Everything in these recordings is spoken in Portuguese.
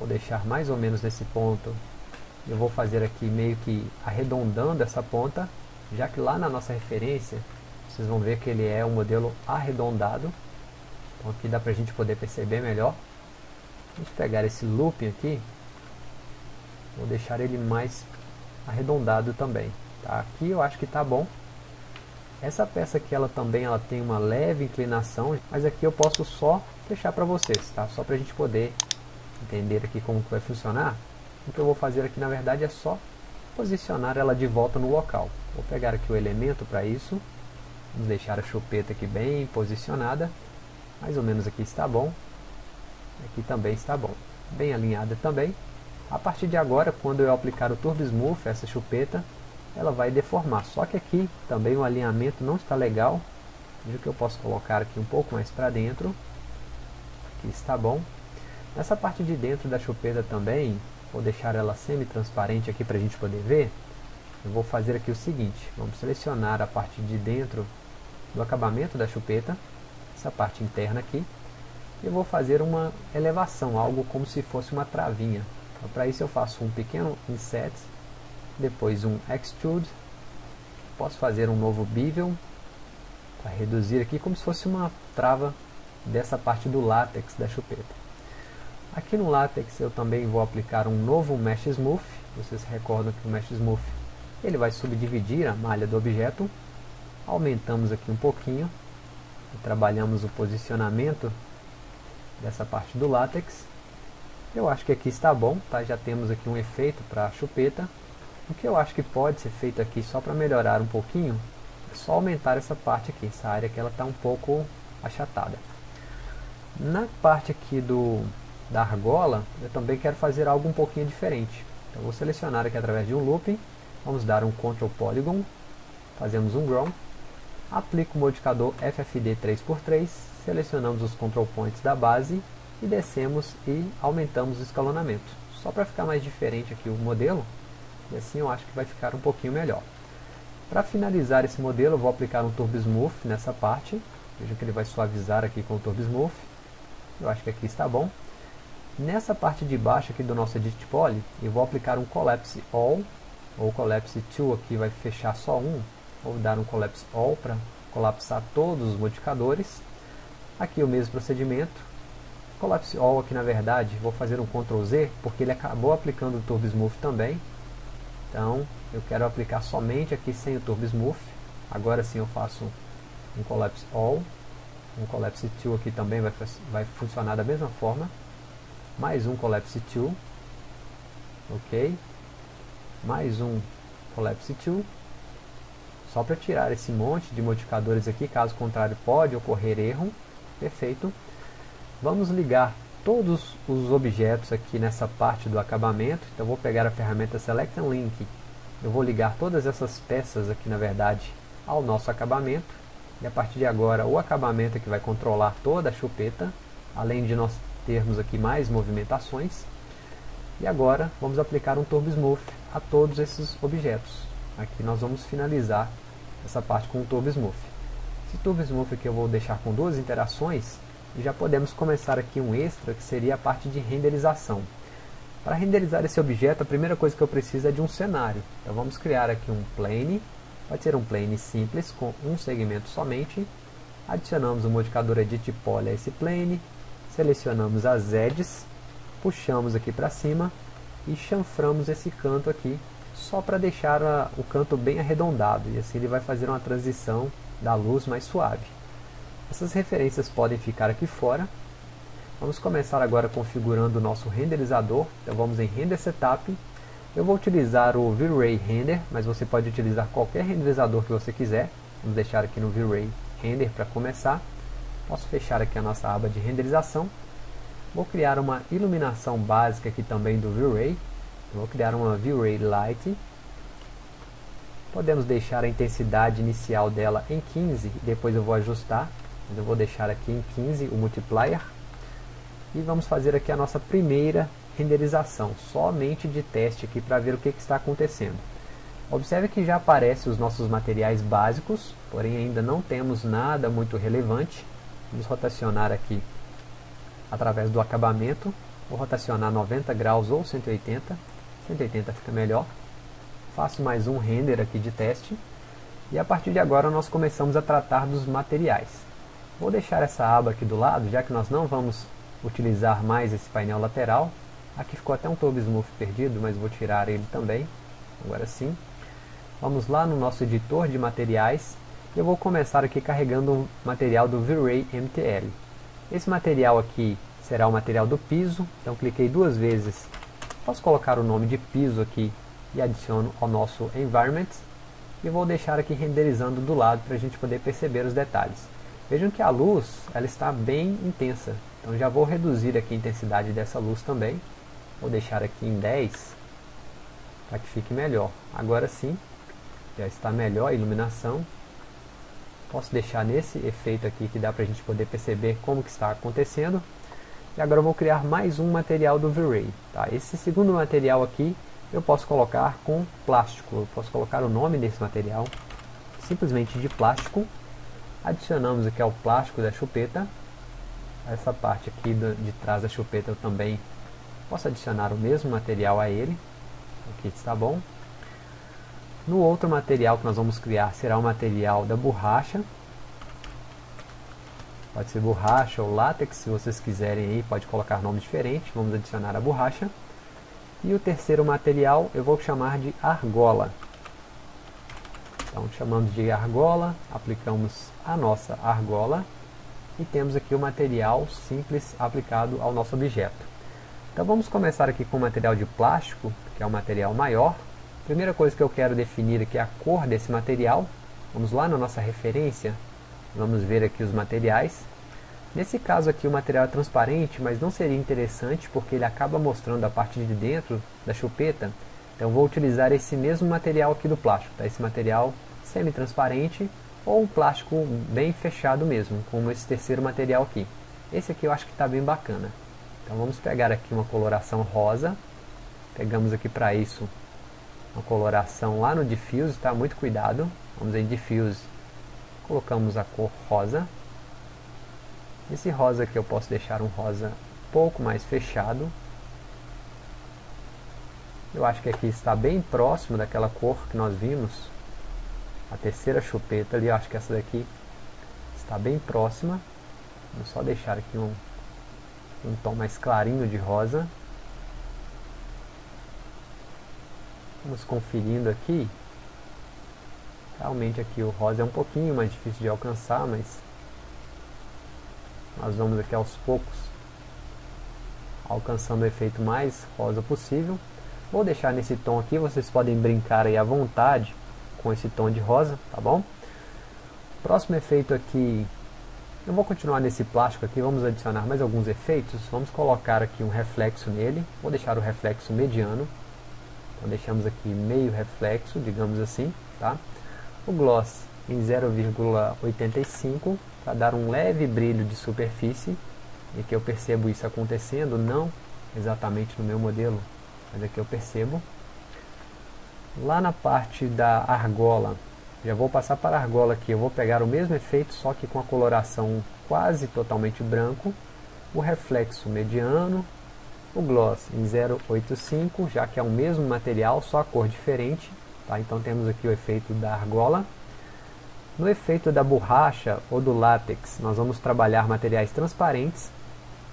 vou deixar mais ou menos nesse ponto. Eu vou fazer aqui meio que arredondando essa ponta, já que lá na nossa referência, vocês vão ver que ele é um modelo arredondado. Então aqui dá para a gente poder perceber melhor. Vamos pegar esse looping aqui, vou deixar ele mais arredondado também. Tá? Aqui eu acho que está bom. Essa peça aqui ela também ela tem uma leve inclinação, mas aqui eu posso só fechar para vocês, tá? Só para a gente poder entender aqui como que vai funcionar. O que eu vou fazer aqui na verdade é só posicionar ela de volta no local. Vou pegar aqui o elemento para isso. Vamos deixar a chupeta aqui bem posicionada. Mais ou menos aqui está bom. Aqui também está bom. Bem alinhada também. A partir de agora, quando eu aplicar o Turbo Smooth, essa chupeta, ela vai deformar. Só que aqui também o alinhamento não está legal. Veja que eu posso colocar aqui um pouco mais para dentro. Aqui está bom. Nessa parte de dentro da chupeta também, vou deixar ela semi-transparente aqui para a gente poder ver. Eu vou fazer aqui o seguinte, vamos selecionar a parte de dentro do acabamento da chupeta, essa parte interna aqui, e eu vou fazer uma elevação, algo como se fosse uma travinha. Então, para isso eu faço um pequeno inset depois um extrude, posso fazer um novo bevel para reduzir aqui como se fosse uma trava dessa parte do látex da chupeta. Aqui no látex eu também vou aplicar um novo Mesh Smooth, vocês recordam que o Mesh Smooth ele vai subdividir a malha do objeto, aumentamos aqui um pouquinho, trabalhamos o posicionamento dessa parte do látex, eu acho que aqui está bom, tá? já temos aqui um efeito para a chupeta, o que eu acho que pode ser feito aqui só para melhorar um pouquinho, é só aumentar essa parte aqui, essa área que ela está um pouco achatada. Na parte aqui do, da argola, eu também quero fazer algo um pouquinho diferente. Então vou selecionar aqui através de um looping, vamos dar um Ctrl Polygon, fazemos um Ground, aplico o modificador FFD 3x3, selecionamos os Control Points da base e descemos e aumentamos o escalonamento. Só para ficar mais diferente aqui o modelo, e assim eu acho que vai ficar um pouquinho melhor. Para finalizar esse modelo, eu vou aplicar um Turbo Smooth nessa parte. Veja que ele vai suavizar aqui com o Turbo Smooth. Eu acho que aqui está bom. Nessa parte de baixo aqui do nosso Edit Poly, eu vou aplicar um Collapse All, ou Collapse To aqui vai fechar só um. Vou dar um Collapse All para colapsar todos os modificadores. Aqui o mesmo procedimento. Collapse All aqui na verdade, vou fazer um Ctrl Z, porque ele acabou aplicando o Turbo Smooth também. Então, eu quero aplicar somente aqui sem o Turbo Smooth. Agora sim eu faço um Collapse All. Um Collapse To aqui também vai, vai funcionar da mesma forma. Mais um Collapse To. Ok. Mais um Collapse To. Só para tirar esse monte de modificadores aqui, caso contrário pode ocorrer erro. Perfeito. Vamos ligar todos os objetos aqui nessa parte do acabamento. Então vou pegar a ferramenta Select and Link. Eu vou ligar todas essas peças aqui na verdade ao nosso acabamento. E a partir de agora o acabamento é que vai controlar toda a chupeta, além de nós termos aqui mais movimentações. E agora vamos aplicar um Turbo Smooth a todos esses objetos. Aqui nós vamos finalizar essa parte com o Turbo Smooth. Esse Turbo Smooth aqui eu vou deixar com duas interações e já podemos começar aqui um extra que seria a parte de renderização. Para renderizar esse objeto, a primeira coisa que eu preciso é de um cenário. Então vamos criar aqui um plane, pode ser um plane simples com um segmento somente. Adicionamos o modificador Edit Poly a esse plane, selecionamos as edges, puxamos aqui para cima e chanframos esse canto aqui só para deixar a, o canto bem arredondado e assim ele vai fazer uma transição da luz mais suave. Essas referências podem ficar aqui fora. Vamos começar agora configurando o nosso renderizador. Então vamos em Render Setup. Eu vou utilizar o V-Ray Render, mas você pode utilizar qualquer renderizador que você quiser. Vamos deixar aqui no V-Ray Render para começar. Posso fechar aqui a nossa aba de renderização. Vou criar uma iluminação básica aqui também do V-Ray. Vou criar uma V-Ray Light. Podemos deixar a intensidade inicial dela em 15 e depois eu vou ajustar. Eu vou deixar aqui em 15 o multiplier. E vamos fazer aqui a nossa primeira renderização, somente de teste aqui para ver o que, que está acontecendo. Observe que já aparecem os nossos materiais básicos, porém ainda não temos nada muito relevante. Vamos rotacionar aqui através do acabamento Vou rotacionar 90 graus ou 180. 180 fica melhor. Faço mais um render aqui de teste. E a partir de agora nós começamos a tratar dos materiais. Vou deixar essa aba aqui do lado, já que nós não vamos utilizar mais esse painel lateral. Aqui ficou até um Turbo Smooth perdido, mas vou tirar ele também. Agora sim. Vamos lá no nosso editor de materiais. Eu vou começar aqui carregando o material do V-Ray MTL. Esse material aqui será o material do piso, então cliquei duas vezes. Posso colocar o nome de piso aqui e adiciono ao nosso environment. E vou deixar aqui renderizando do lado para a gente poder perceber os detalhes. Vejam que a luz ela está bem intensa, então já vou reduzir aqui a intensidade dessa luz também. Vou deixar aqui em 10 para que fique melhor. Agora sim, já está melhor a iluminação. Posso deixar nesse efeito aqui que dá para a gente poder perceber como que está acontecendo. E agora eu vou criar mais um material do V-Ray. Tá? Esse segundo material aqui eu posso colocar com plástico. Eu posso colocar o nome desse material simplesmente de plástico. Adicionamos aqui ao plástico da chupeta. Essa parte aqui de trás da chupeta eu também posso adicionar o mesmo material a ele. Aqui está bom. No outro material que nós vamos criar será o material da borracha. Pode ser borracha ou látex, se vocês quiserem aí, pode colocar nome diferente. Vamos adicionar a borracha. E o terceiro material eu vou chamar de argola. Então chamamos de argola, aplicamos a nossa argola e temos aqui o material simples aplicado ao nosso objeto. Então vamos começar aqui com o material de plástico, que é o material maior. Primeira coisa que eu quero definir aqui é a cor desse material. Vamos lá na nossa referência, vamos ver aqui os materiais. Nesse caso aqui o material é transparente, mas não seria interessante porque ele acaba mostrando a parte de dentro da chupeta. Então vou utilizar esse mesmo material aqui do plástico, tá? esse material semi-transparente ou um plástico bem fechado mesmo, como esse terceiro material aqui. Esse aqui eu acho que está bem bacana. Então vamos pegar aqui uma coloração rosa, pegamos aqui para isso uma coloração lá no Diffuse, tá? Muito cuidado. Vamos em Diffuse, colocamos a cor rosa. Esse rosa aqui eu posso deixar um rosa um pouco mais fechado. Eu acho que aqui está bem próximo daquela cor que nós vimos. A terceira chupeta ali, eu acho que essa daqui está bem próxima. Vamos só deixar aqui um, um tom mais clarinho de rosa. Vamos conferindo aqui. Realmente aqui o rosa é um pouquinho mais difícil de alcançar, mas nós vamos aqui aos poucos alcançando o efeito mais rosa possível. Vou deixar nesse tom aqui, vocês podem brincar aí à vontade com esse tom de rosa, tá bom? Próximo efeito aqui, eu vou continuar nesse plástico aqui, vamos adicionar mais alguns efeitos. Vamos colocar aqui um reflexo nele, vou deixar o reflexo mediano. Então deixamos aqui meio reflexo, digamos assim, tá? O gloss em 0,85 para dar um leve brilho de superfície e que eu percebo isso acontecendo, não exatamente no meu modelo, mas aqui eu percebo. Lá na parte da argola, já vou passar para a argola aqui, eu vou pegar o mesmo efeito, só que com a coloração quase totalmente branco, o reflexo mediano, o gloss em 085, já que é o mesmo material, só a cor diferente, tá? então temos aqui o efeito da argola. No efeito da borracha ou do látex, nós vamos trabalhar materiais transparentes.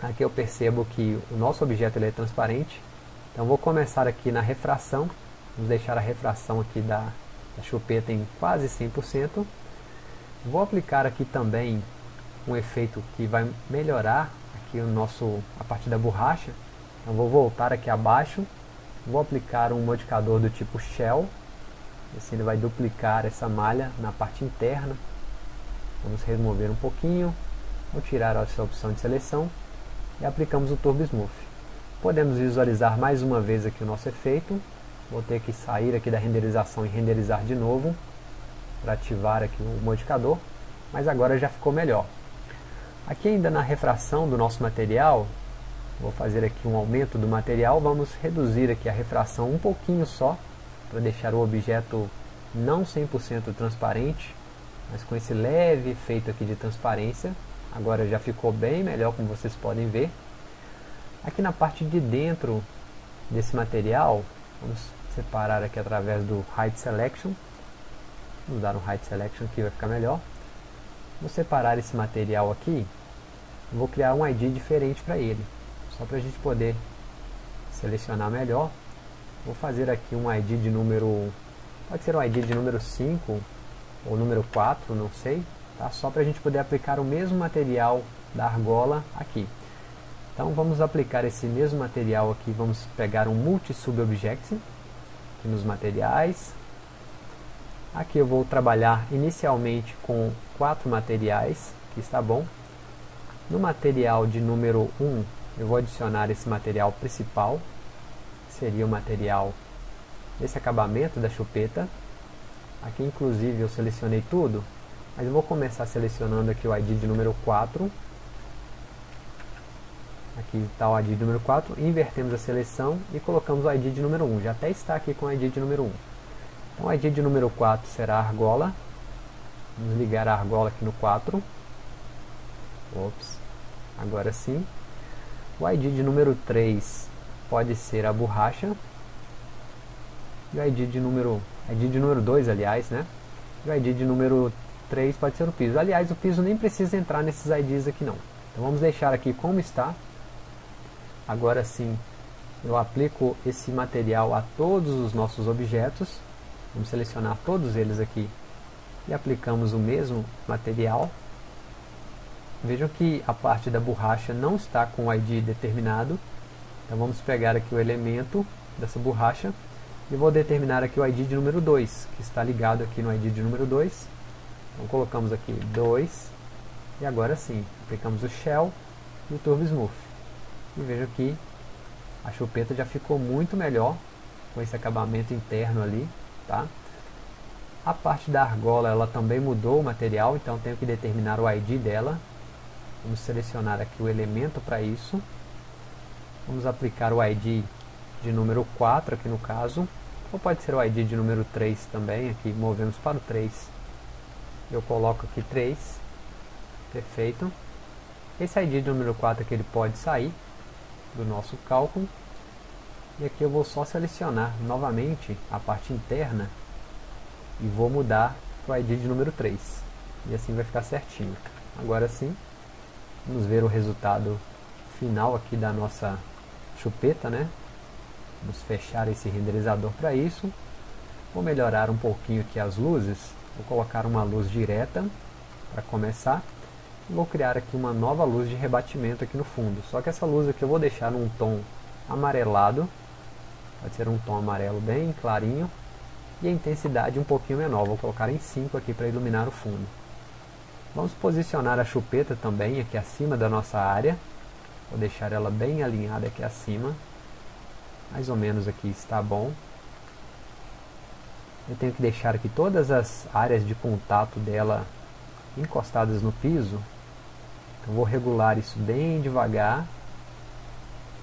Aqui eu percebo que o nosso objeto ele é transparente. Então vou começar aqui na refração. Vamos deixar a refração aqui da, da chupeta em quase 100%. Vou aplicar aqui também um efeito que vai melhorar aqui o nosso, a parte da borracha. Então vou voltar aqui abaixo. Vou aplicar um modificador do tipo Shell Assim ele vai duplicar essa malha na parte interna. Vamos remover um pouquinho. Vou tirar essa opção de seleção. E aplicamos o Turbo Smooth. Podemos visualizar mais uma vez aqui o nosso efeito. Vou ter que sair aqui da renderização e renderizar de novo. Para ativar aqui o modificador. Mas agora já ficou melhor. Aqui ainda na refração do nosso material, vou fazer aqui um aumento do material, vamos reduzir aqui a refração um pouquinho só, para deixar o objeto não 100% transparente, mas com esse leve efeito aqui de transparência. Agora já ficou bem melhor, como vocês podem ver. Aqui na parte de dentro desse material, vamos separar aqui através do Height Selection. Vamos dar um Height Selection aqui, vai ficar melhor. Vou separar esse material aqui. Vou criar um ID diferente para ele. Só para a gente poder selecionar melhor. Vou fazer aqui um ID de número... Pode ser um ID de número 5 ou número 4, não sei. Tá? Só para a gente poder aplicar o mesmo material da argola aqui. Então vamos aplicar esse mesmo material aqui, vamos pegar um multi-sub-object aqui nos materiais. Aqui eu vou trabalhar inicialmente com quatro materiais, que está bom. No material de número 1, eu vou adicionar esse material principal, seria o material desse acabamento da chupeta. Aqui inclusive eu selecionei tudo, mas eu vou começar selecionando aqui o ID de número 4 Aqui está o ID de número 4, invertemos a seleção e colocamos o ID de número 1. Já até está aqui com o ID de número 1. Então o ID de número 4 será a argola. Vamos ligar a argola aqui no 4. Ops, agora sim. O ID de número 3 pode ser a borracha. E o ID de número, ID de número 2, aliás, né? E o ID de número 3 pode ser o piso. Aliás, o piso nem precisa entrar nesses IDs aqui não. Então vamos deixar aqui como está. Agora sim, eu aplico esse material a todos os nossos objetos. Vamos selecionar todos eles aqui e aplicamos o mesmo material. Vejam que a parte da borracha não está com o ID determinado. Então vamos pegar aqui o elemento dessa borracha e vou determinar aqui o ID de número 2, que está ligado aqui no ID de número 2. Então colocamos aqui 2 e agora sim, aplicamos o Shell e o Turbo Smooth. E veja que a chupeta já ficou muito melhor com esse acabamento interno ali, tá? A parte da argola ela também mudou o material, então tenho que determinar o ID dela. Vamos selecionar aqui o elemento para isso. Vamos aplicar o ID de número 4 aqui no caso, ou pode ser o ID de número 3 também, aqui movemos para o 3. Eu coloco aqui 3, perfeito. Esse ID de número 4 aqui ele pode sair, do nosso cálculo. E aqui eu vou só selecionar novamente a parte interna e vou mudar para o ID de número 3. E assim vai ficar certinho. Agora sim, vamos ver o resultado final aqui da nossa chupeta, né? Vamos fechar esse renderizador para isso. Vou melhorar um pouquinho aqui as luzes. Vou colocar uma luz direta para começar vou criar aqui uma nova luz de rebatimento aqui no fundo. Só que essa luz aqui eu vou deixar num tom amarelado, pode ser um tom amarelo bem clarinho, e a intensidade um pouquinho menor, vou colocar em 5 aqui para iluminar o fundo. Vamos posicionar a chupeta também aqui acima da nossa área, vou deixar ela bem alinhada aqui acima, mais ou menos aqui está bom. Eu tenho que deixar aqui todas as áreas de contato dela encostadas no piso eu vou regular isso bem devagar.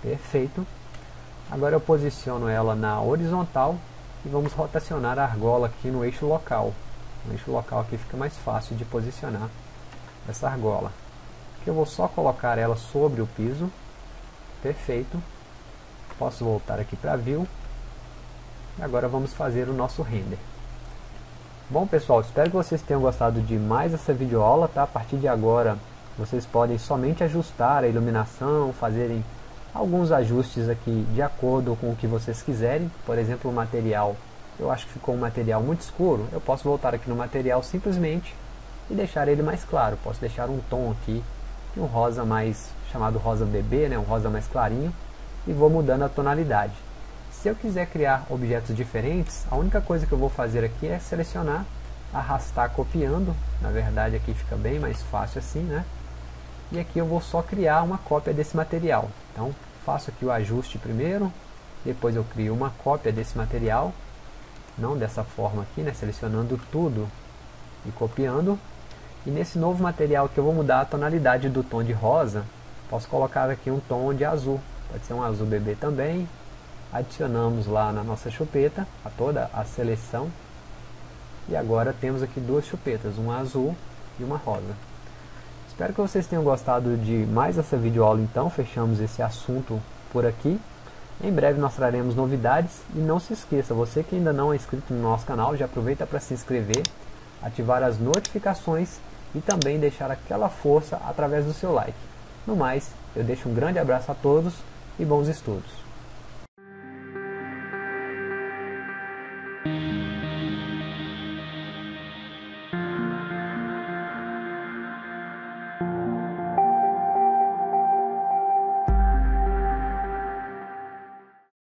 Perfeito. Agora eu posiciono ela na horizontal e vamos rotacionar a argola aqui no eixo local. No eixo local aqui fica mais fácil de posicionar essa argola. Aqui eu vou só colocar ela sobre o piso. Perfeito. Posso voltar aqui para View. E agora vamos fazer o nosso render. Bom pessoal, espero que vocês tenham gostado de mais essa videoaula, tá? A partir de agora vocês podem somente ajustar a iluminação, fazerem alguns ajustes aqui de acordo com o que vocês quiserem. Por exemplo, o material, eu acho que ficou um material muito escuro, eu posso voltar aqui no material simplesmente e deixar ele mais claro. Posso deixar um tom aqui, um rosa mais chamado rosa bebê, né, um rosa mais clarinho, e vou mudando a tonalidade. Se eu quiser criar objetos diferentes, a única coisa que eu vou fazer aqui é selecionar, arrastar copiando, na verdade aqui fica bem mais fácil assim, né? e aqui eu vou só criar uma cópia desse material. Então faço aqui o ajuste primeiro, depois eu crio uma cópia desse material, não dessa forma aqui, né, selecionando tudo e copiando. E nesse novo material que eu vou mudar a tonalidade do tom de rosa, posso colocar aqui um tom de azul, pode ser um azul bebê também. Adicionamos lá na nossa chupeta a toda a seleção. E agora temos aqui duas chupetas, uma azul e uma rosa. Espero que vocês tenham gostado de mais essa videoaula então, fechamos esse assunto por aqui. Em breve nós traremos novidades e não se esqueça, você que ainda não é inscrito no nosso canal, já aproveita para se inscrever, ativar as notificações e também deixar aquela força através do seu like. No mais, eu deixo um grande abraço a todos e bons estudos.